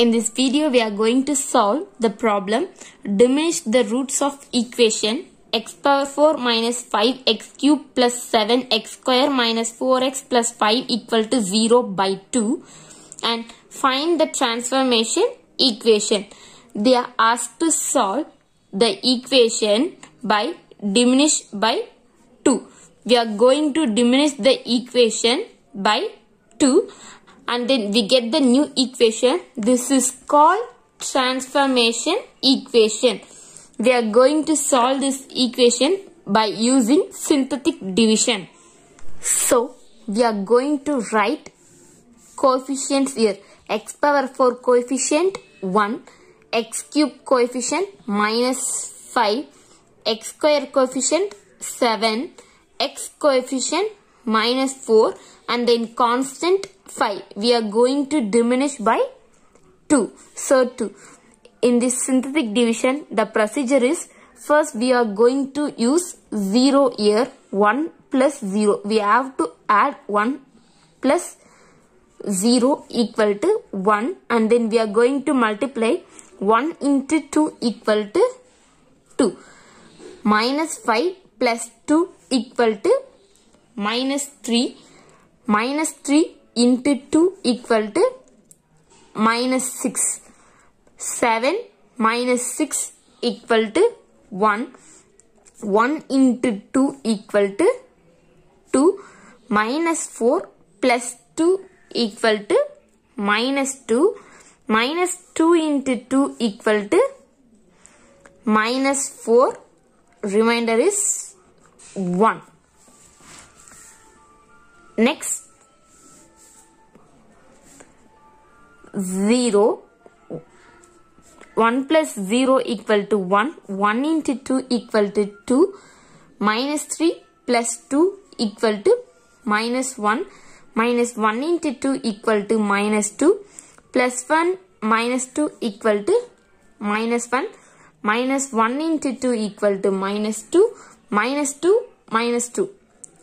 In this video, we are going to solve the problem diminish the roots of equation x power 4 minus 5x cube plus 7x square minus 4x plus 5 equal to 0 by 2 and find the transformation equation. They are asked to solve the equation by diminish by 2. We are going to diminish the equation by 2 and then we get the new equation. This is called transformation equation. We are going to solve this equation by using synthetic division. So, we are going to write coefficients here. x power 4 coefficient 1, x cube coefficient minus 5, x square coefficient 7, x coefficient minus 4 and then constant 5. We are going to diminish by 2. So 2. In this synthetic division, the procedure is first we are going to use 0 here 1 plus 0. We have to add 1 plus 0 equal to 1 and then we are going to multiply 1 into 2 equal to 2 minus 5 plus 2 equal to minus 3 minus 3 into 2 equal to minus 6 7 minus 6 equal to 1 1 into 2 equal to 2 minus 4 plus 2 equal to minus 2 minus 2 into 2 equal to minus 4 remainder is 1 next. 0 1 plus 0 equal to 1 1 into 2 equal to 2 minus 3 plus 2 equal to minus 1 minus 1 into 2 equal to minus 2 plus 1 minus 2 equal to minus 1 minus 1 into 2 equal to minus 2 minus 2 minus 2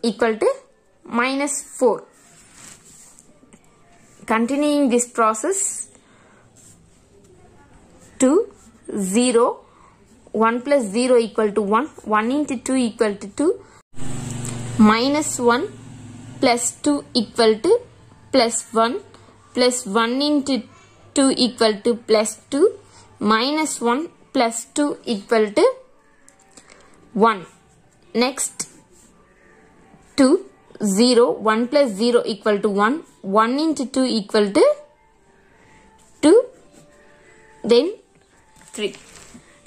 equal to minus 4 continuing this process 2 0 1 plus 0 equal to 1 1 into 2 equal to 2 minus 1 plus 2 equal to plus 1 plus 1 into 2 equal to plus 2 minus 1 plus 2 equal to 1 next 2 0 1 plus 0 equal to 1 1 into 2 equal to 2 then 3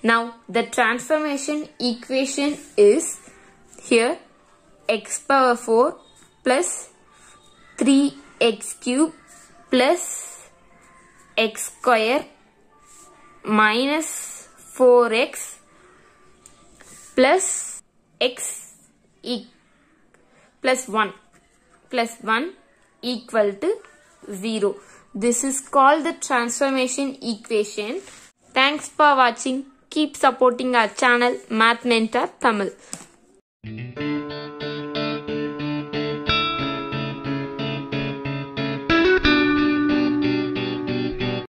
now the transformation equation is here x power 4 plus 3x cube plus x square minus 4x plus x plus 1 plus 1 equal to 0. This is called the transformation equation. Thanks for watching. Keep supporting our channel Math Mentor Tamil.